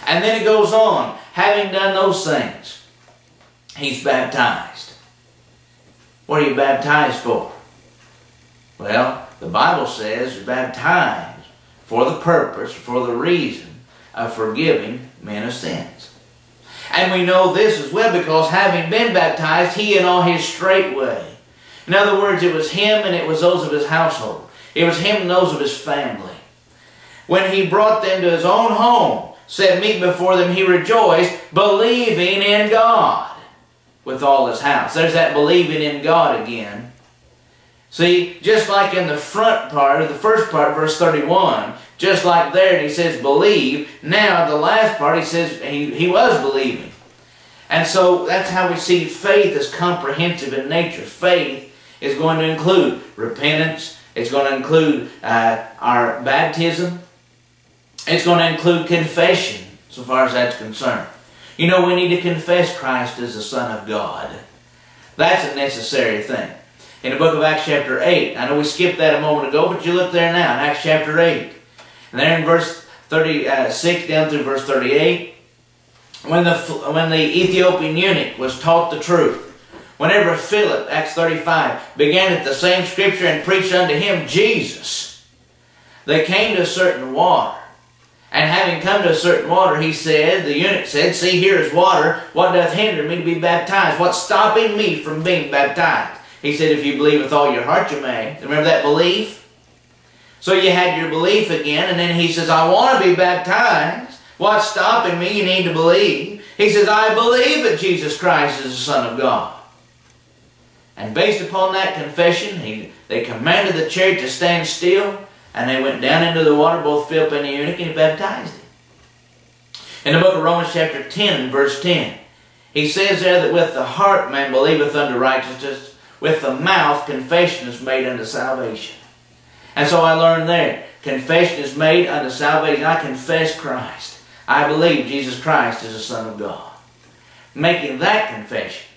And then it goes on. Having done those things, he's baptized. What are you baptized for? Well, the Bible says you're baptized for the purpose, for the reason of forgiving men of sins. And we know this as well because having been baptized, he and all his straightway. In other words, it was him and it was those of his household. It was him and those of his family. When he brought them to his own home, set meat before them, he rejoiced, believing in God with all his house. There's that believing in God again. See, just like in the front part, of the first part, verse 31, just like there, he says believe. Now, the last part, he says he, he was believing. And so that's how we see faith as comprehensive in nature. Faith is going to include repentance, It's going to include uh, our baptism. It's going to include confession, so far as that's concerned. You know, we need to confess Christ as the Son of God. That's a necessary thing. In the book of Acts chapter 8, I know we skipped that a moment ago, but you look there now in Acts chapter 8. And there in verse 36 uh, down through verse 38, when the, when the Ethiopian eunuch was taught the truth, whenever Philip, Acts 35, began at the same scripture and preached unto him Jesus, they came to a certain water. And having come to a certain water, he said, the eunuch said, See, here is water. What doth hinder me to be baptized? What's stopping me from being baptized? He said, If you believe with all your heart, you may. Remember that belief? So you had your belief again, and then he says, I want to be baptized. What's stopping me? You need to believe. He says, I believe that Jesus Christ is the Son of God. And based upon that confession, he, they commanded the chariot to stand still, and they went down into the water, both Philip and the eunuch, and he baptized him. In the book of Romans chapter 10 verse 10, he says there that with the heart man believeth unto righteousness, with the mouth confession is made unto salvation. And so I learned there, confession is made unto salvation. I confess Christ. I believe Jesus Christ is the Son of God. Making that confession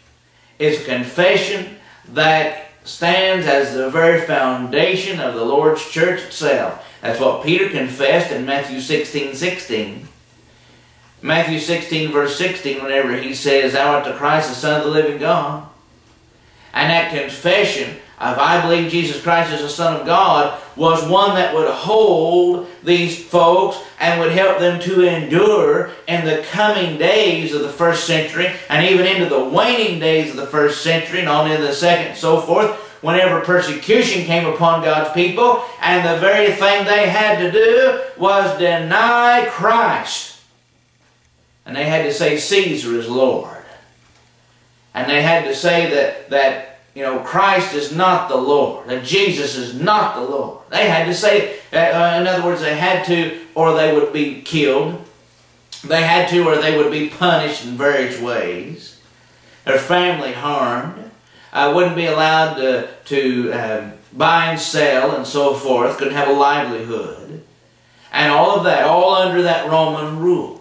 is a confession that stands as the very foundation of the Lord's church itself. That's what Peter confessed in Matthew 16, 16. Matthew 16, verse 16, whenever he says, Thou art the Christ, the Son of the living God. And that confession of I believe Jesus Christ is the Son of God was one that would hold these folks and would help them to endure in the coming days of the first century and even into the waning days of the first century and on into the second and so forth whenever persecution came upon God's people and the very thing they had to do was deny Christ. And they had to say Caesar is Lord. And they had to say that, that you know, Christ is not the Lord, that Jesus is not the Lord. They had to say, uh, in other words, they had to, or they would be killed. They had to, or they would be punished in various ways. Their family harmed. Uh, wouldn't be allowed to, to um, buy and sell and so forth. Couldn't have a livelihood. And all of that, all under that Roman rule.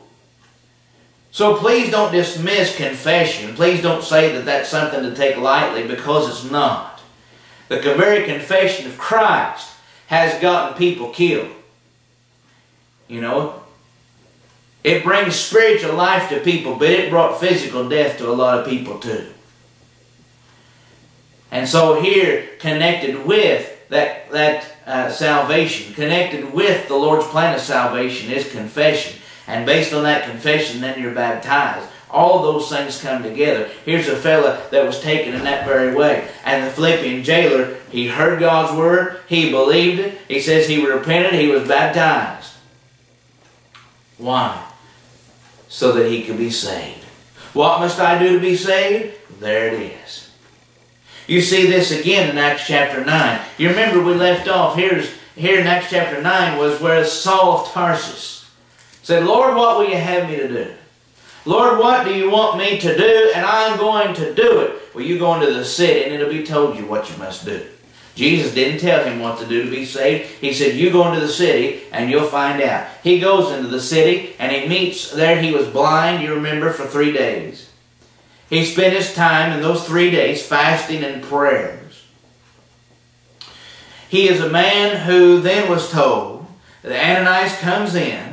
So please don't dismiss confession. Please don't say that that's something to take lightly because it's not. The very confession of Christ has gotten people killed. You know, it brings spiritual life to people, but it brought physical death to a lot of people too. And so here, connected with that, that uh, salvation, connected with the Lord's plan of salvation is confession. And based on that confession, then you're baptized. All those things come together. Here's a fella that was taken in that very way. And the Philippian jailer, he heard God's word. He believed it. He says he repented. He was baptized. Why? So that he could be saved. What must I do to be saved? There it is. You see this again in Acts chapter 9. You remember we left off, here's, here in Acts chapter 9 was where Saul of Tarsus Said, Lord, what will you have me to do? Lord, what do you want me to do? And I'm going to do it. Well, you go into the city and it'll be told you what you must do. Jesus didn't tell him what to do to be saved. He said, you go into the city and you'll find out. He goes into the city and he meets there. He was blind, you remember, for three days. He spent his time in those three days fasting and prayers. He is a man who then was told that Ananias comes in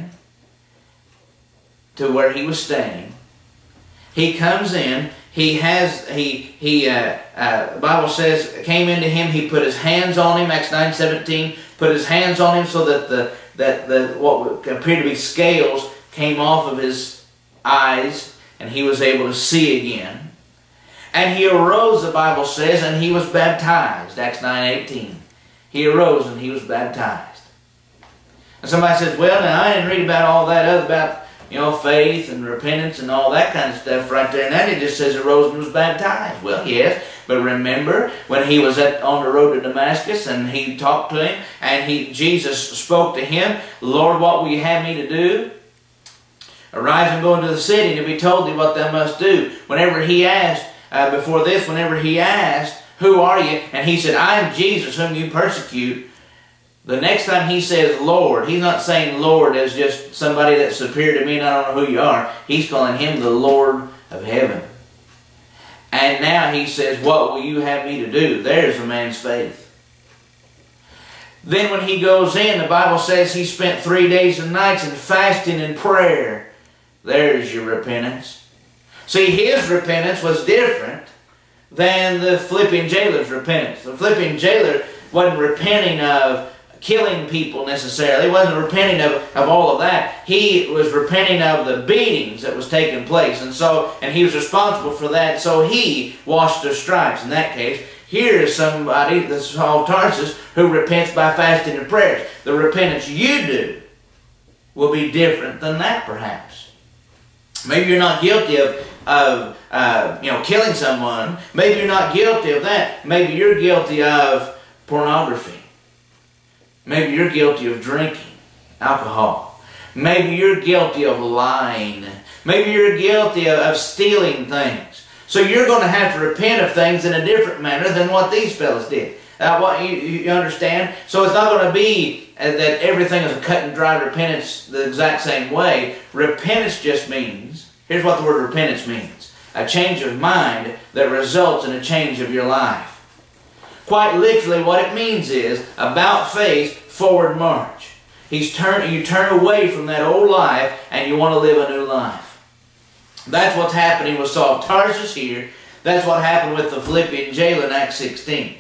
to where he was staying. He comes in. He has he he. Uh, uh, the Bible says came into him. He put his hands on him. Acts nine seventeen. Put his hands on him so that the that the what appeared to be scales came off of his eyes, and he was able to see again. And he arose. The Bible says, and he was baptized. Acts nine eighteen. He arose and he was baptized. And somebody says, "Well, now I didn't read about all that other about." You know, faith and repentance and all that kind of stuff right there. And then it just says he rose and was baptized. Well, yes, but remember when he was at, on the road to Damascus and he talked to him and he Jesus spoke to him, Lord, what will you have me to do? Arise and go into the city and be told thee what thou must do. Whenever he asked, uh, before this, whenever he asked, who are you? And he said, I am Jesus whom you persecute. The next time he says Lord, he's not saying Lord as just somebody that's superior to me and I don't know who you are. He's calling him the Lord of heaven. And now he says, What will you have me to do? There's a man's faith. Then when he goes in, the Bible says he spent three days and nights in fasting and prayer. There's your repentance. See, his repentance was different than the Philippian jailer's repentance. The Philippian jailer wasn't repenting of killing people necessarily. He wasn't repenting of, of all of that. He was repenting of the beatings that was taking place. And so, and he was responsible for that. So he washed their stripes in that case. Here is somebody, this Saul Tarsus, who repents by fasting and prayers. The repentance you do will be different than that, perhaps. Maybe you're not guilty of, of uh, you know, killing someone. Maybe you're not guilty of that. Maybe you're guilty of pornography. Maybe you're guilty of drinking alcohol. Maybe you're guilty of lying. Maybe you're guilty of, of stealing things. So you're going to have to repent of things in a different manner than what these fellows did. Uh, what you, you understand? So it's not going to be uh, that everything is a cut and dry repentance the exact same way. Repentance just means, here's what the word repentance means. A change of mind that results in a change of your life. Quite literally what it means is about face, forward march. He's turn, you turn away from that old life and you want to live a new life. That's what's happening with Saul Tarsus here. That's what happened with the Philippian jailer in Acts 16.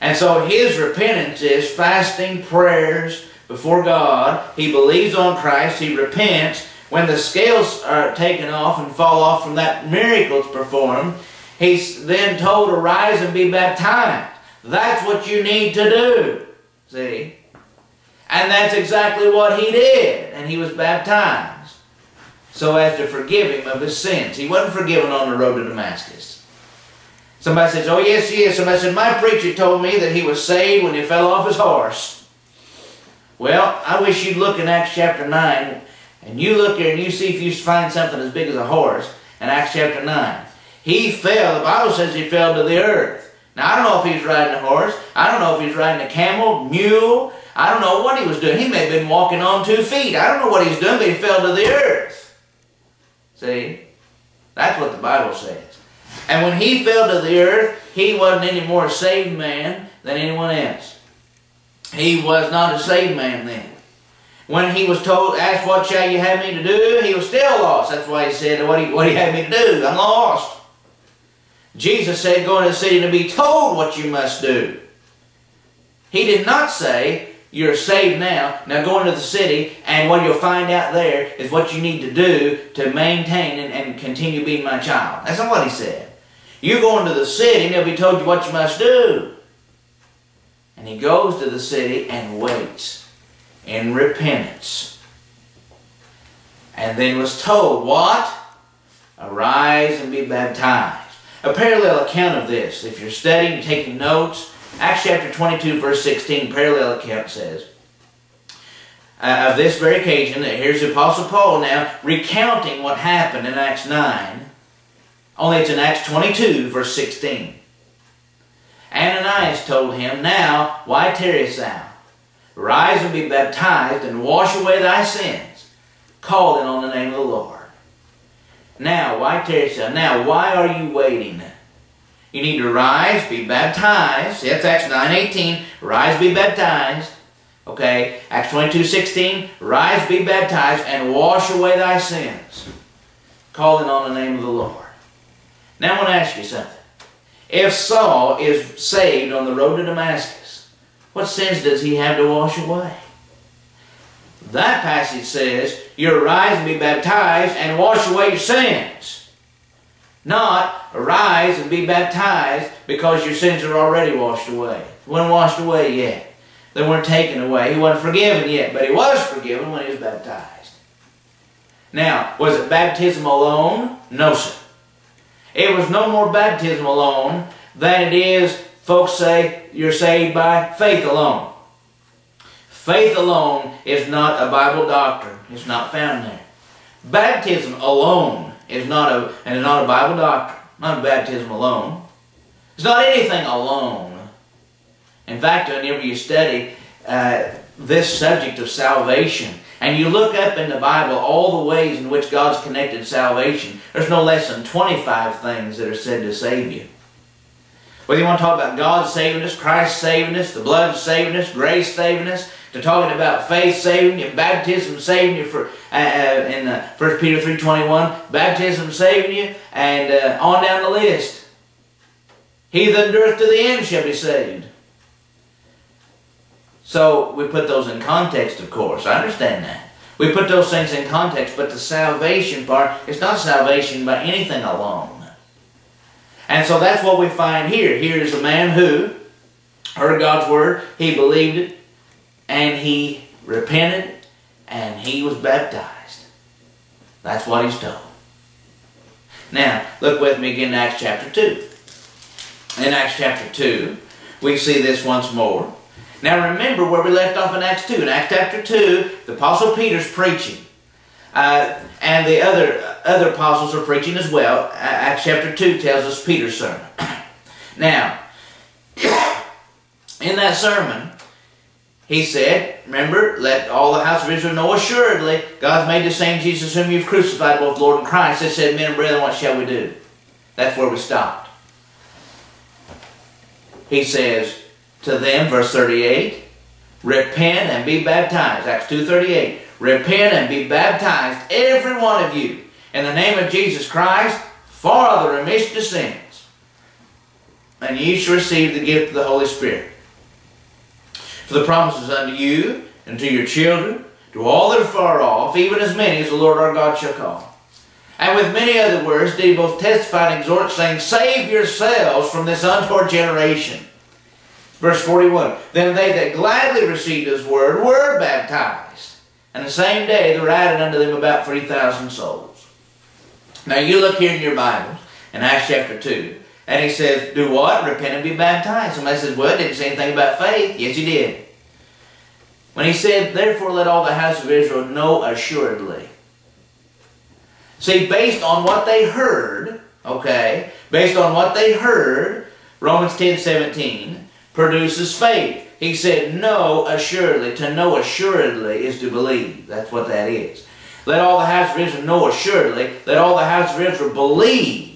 And so his repentance is fasting, prayers before God. He believes on Christ. He repents. When the scales are taken off and fall off from that miracle performed, he's then told to rise and be baptized. That's what you need to do. See? And that's exactly what he did. And he was baptized so as to forgive him of his sins. He wasn't forgiven on the road to Damascus. Somebody says, oh yes, he is. Somebody said, my preacher told me that he was saved when he fell off his horse. Well, I wish you'd look in Acts chapter 9, and you look here and you see if you find something as big as a horse in Acts chapter 9. He fell, the Bible says he fell to the earth. Now, I don't know if he's riding a horse. I don't know if he's riding a camel, mule. I don't know what he was doing. He may have been walking on two feet. I don't know what he's doing, but he fell to the earth. See? That's what the Bible says. And when he fell to the earth, he wasn't any more a saved man than anyone else. He was not a saved man then. When he was told, asked, what shall you have me to do? He was still lost. That's why he said, what do you, what do you have me to do? I'm lost. Jesus said, go into the city to be told what you must do. He did not say, you're saved now. Now go into the city, and what you'll find out there is what you need to do to maintain and, and continue being my child. That's not what he said. You go into the city, and they'll be told you what you must do. And he goes to the city and waits in repentance. And then was told, what? Arise and be baptized. A parallel account of this, if you're studying, taking notes, Acts chapter 22, verse 16, parallel account says, uh, of this very occasion, that here's the Apostle Paul now recounting what happened in Acts 9, only it's in Acts 22, verse 16. Ananias told him, Now, why tarriest thou? Rise and be baptized, and wash away thy sins, calling on the name of the Lord. Now, why thou? Now, why are you waiting? You need to rise, be baptized. That's Acts 9.18. Rise, be baptized. Okay, Acts 22.16. Rise, be baptized, and wash away thy sins. Calling on the name of the Lord. Now I want to ask you something. If Saul is saved on the road to Damascus, what sins does he have to wash away? That passage says, "You arise and be baptized and wash away your sins. Not arise and be baptized because your sins are already washed away. They weren't washed away yet. They weren't taken away. He wasn't forgiven yet, but he was forgiven when he was baptized. Now, was it baptism alone? No, sir. It was no more baptism alone than it is, folks say, you're saved by faith alone. Faith alone is not a Bible doctrine. It's not found there. Baptism alone is not a and is not a Bible doctrine, not baptism alone. It's not anything alone. In fact, whenever you study uh, this subject of salvation, and you look up in the Bible all the ways in which God's connected salvation, there's no less than 25 things that are said to save you. Whether you want to talk about God saving us, Christ saving us, the blood saving us, grace saving us, to talking about faith saving you, baptism saving you for uh, uh, in uh, 1 Peter 3.21, baptism saving you, and uh, on down the list. He that endureth to the end shall be saved. So we put those in context, of course. I understand that. We put those things in context, but the salvation part, it's not salvation by anything alone. And so that's what we find here. Here is a man who heard God's word, he believed it, and he repented, and he was baptized. That's what he's told. Now, look with me again in Acts chapter 2. In Acts chapter 2, we see this once more. Now remember where we left off in Acts 2. In Acts chapter 2, the Apostle Peter's preaching. Uh, and the other, other apostles are preaching as well. Acts chapter 2 tells us Peter's sermon. now, in that sermon, he said, remember, let all the house of Israel know assuredly, God's made the same Jesus whom you've crucified, both Lord and Christ. They said, men and brethren, what shall we do? That's where we stopped. He says to them, verse 38, repent and be baptized. Acts 2.38. Repent and be baptized, every one of you, in the name of Jesus Christ, for the remission of sins. And ye shall receive the gift of the Holy Spirit. For the promises unto you and to your children, to all that are far off, even as many as the Lord our God shall call. And with many other words did he both testify and exhort, saying, Save yourselves from this untoward generation. Verse 41, Then they that gladly received his word were baptized. And the same day there were added unto them about 3,000 souls. Now you look here in your Bibles, in Acts chapter 2, and he says, do what? Repent and be baptized. Somebody says, well, didn't say anything about faith. Yes, he did. When he said, therefore let all the house of Israel know assuredly. See, based on what they heard, okay, based on what they heard, Romans 10, 17, produces faith. He said, know assuredly. To know assuredly is to believe. That's what that is. Let all the house of Israel know assuredly. Let all the house of Israel believe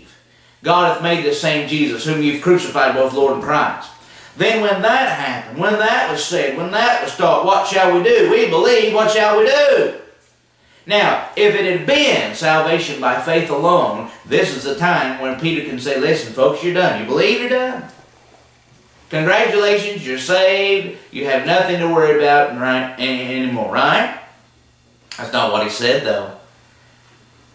God hath made the same Jesus, whom you've crucified, both Lord and Christ. Then when that happened, when that was said, when that was taught, what shall we do? We believe, what shall we do? Now, if it had been salvation by faith alone, this is the time when Peter can say, listen, folks, you're done. You believe you're done. Congratulations, you're saved. You have nothing to worry about anymore, right? That's not what he said, though.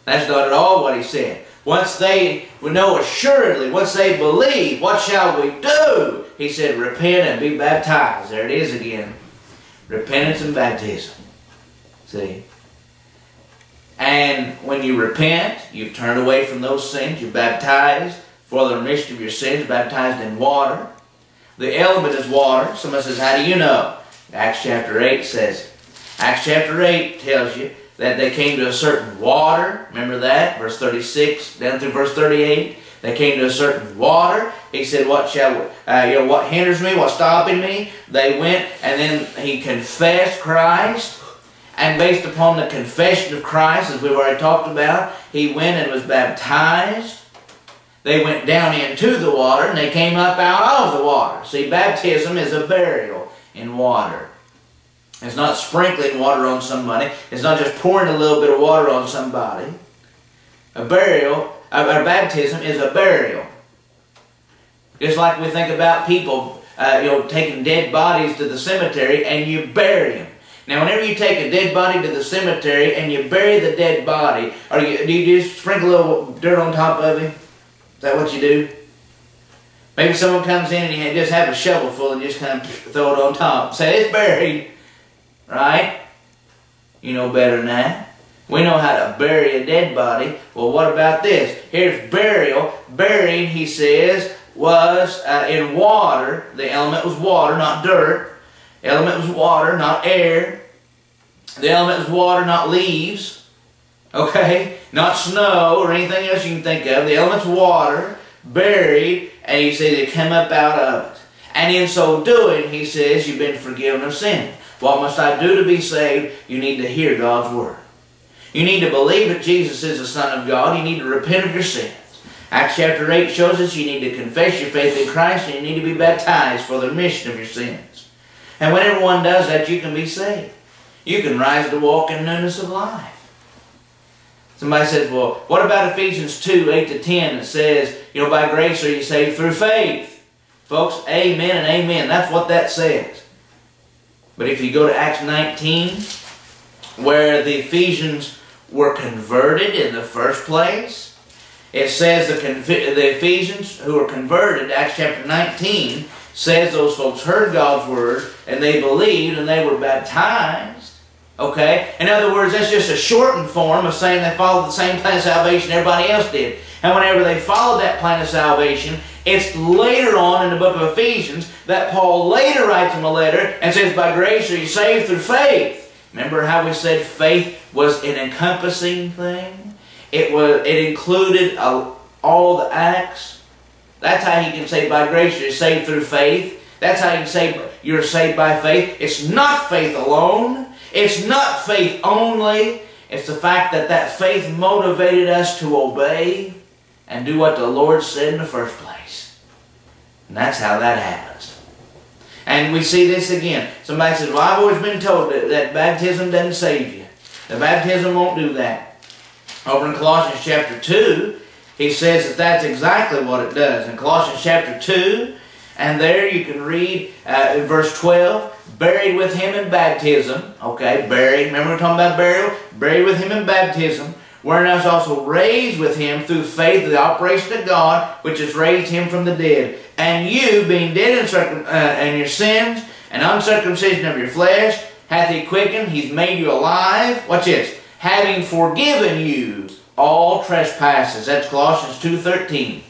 That's not at all what he said. Once they know assuredly, once they believe, what shall we do? He said, repent and be baptized. There it is again. Repentance and baptism. See? And when you repent, you've turned away from those sins, you're baptized for the remission of your sins, baptized in water. The element is water. Somebody says, how do you know? Acts chapter 8 says, Acts chapter 8 tells you that they came to a certain water. Remember that? Verse 36 down through verse 38. They came to a certain water. He said, what shall, uh, you know, what hinders me? What's stopping me? They went and then he confessed Christ. And based upon the confession of Christ, as we've already talked about, he went and was baptized. They went down into the water and they came up out of the water. See, baptism is a burial in water. It's not sprinkling water on somebody. It's not just pouring a little bit of water on somebody. A burial, a, a baptism is a burial. Just like we think about people, uh, you know, taking dead bodies to the cemetery and you bury them. Now, whenever you take a dead body to the cemetery and you bury the dead body, or you, do you just sprinkle a little dirt on top of him? Is that what you do? Maybe someone comes in and you just have a shovel full and just kind of throw it on top. Say, it's buried. Right? You know better than that. We know how to bury a dead body. Well, what about this? Here's burial. Buried, he says, was uh, in water. The element was water, not dirt. Element was water, not air. The element was water, not leaves. Okay? Not snow or anything else you can think of. The element's water, buried, and he said it come up out of it. And in so doing, he says, you've been forgiven of sin. What must I do to be saved? You need to hear God's Word. You need to believe that Jesus is the Son of God. You need to repent of your sins. Acts chapter 8 shows us you need to confess your faith in Christ and you need to be baptized for the remission of your sins. And when everyone does that, you can be saved. You can rise to walk in newness of life. Somebody says, well, what about Ephesians 2, 8 to 10? It says, you know, by grace are you saved through faith. Folks, amen and amen. That's what that says. But if you go to Acts 19, where the Ephesians were converted in the first place, it says the, the Ephesians who were converted, Acts chapter 19, says those folks heard God's word and they believed and they were baptized. Okay? In other words, that's just a shortened form of saying they followed the same plan of salvation everybody else did. And whenever they followed that plan of salvation, it's later on in the book of Ephesians that Paul later writes them a letter and says, By grace are you saved through faith. Remember how we said faith was an encompassing thing? It was. It included uh, all the acts. That's how you can say by grace you're saved through faith. That's how you can say you're saved by faith. It's not faith alone. It's not faith only. It's the fact that that faith motivated us to obey and do what the Lord said in the first place. And that's how that happens. And we see this again. Somebody says, well, I've always been told that, that baptism doesn't save you. The baptism won't do that. Over in Colossians chapter 2, he says that that's exactly what it does. In Colossians chapter 2, and there you can read uh, verse 12, buried with him in baptism. Okay, buried. Remember we're talking about burial? Buried with him in baptism wherein us also raised with him through faith of the operation of God, which has raised him from the dead. And you, being dead in, circum uh, your sins and uncircumcision of your flesh, hath he quickened, he's made you alive. Watch this. Having forgiven you all trespasses. That's Colossians 2.13.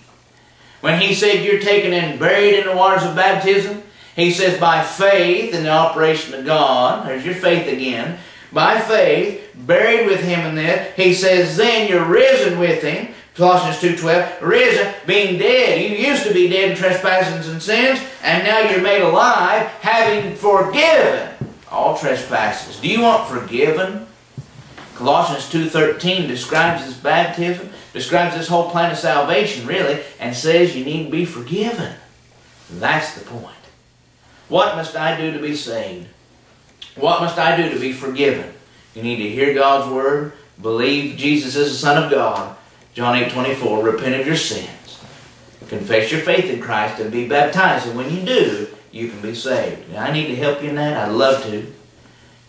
When he said you're taken and buried in the waters of baptism, he says by faith in the operation of God, there's your faith again, by faith, buried with him in this. He says, then you're risen with him. Colossians 2.12, risen, being dead. You used to be dead in trespasses and sins, and now you're made alive, having forgiven all trespasses. Do you want forgiven? Colossians 2.13 describes this baptism, describes this whole plan of salvation, really, and says you need to be forgiven. That's the point. What must I do to be saved? What must I do to be forgiven? You need to hear God's word, believe Jesus is the Son of God. John 8 24, repent of your sins, confess your faith in Christ, and be baptized. And when you do, you can be saved. I need to help you in that. I'd love to.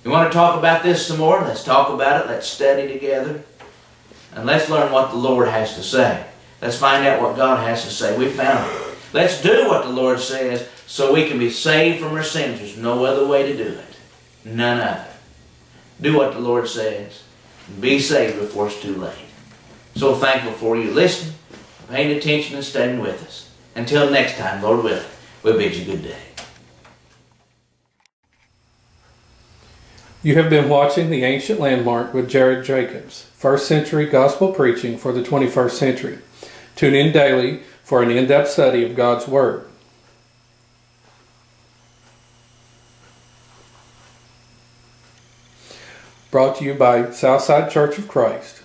You want to talk about this some more? Let's talk about it. Let's study together. And let's learn what the Lord has to say. Let's find out what God has to say. We found it. Let's do what the Lord says so we can be saved from our sins. There's no other way to do it. None of it. Do what the Lord says. Be saved before it's too late. So thankful for you listening, paying attention, and staying with us. Until next time, Lord willing, we'll bid you good day. You have been watching The Ancient Landmark with Jared Jacobs, first century gospel preaching for the 21st century. Tune in daily for an in depth study of God's Word. Brought to you by Southside Church of Christ.